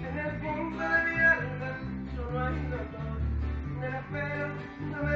En el fondo de mi alma solo hay un dolor. En la espera no